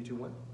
Three, two, one.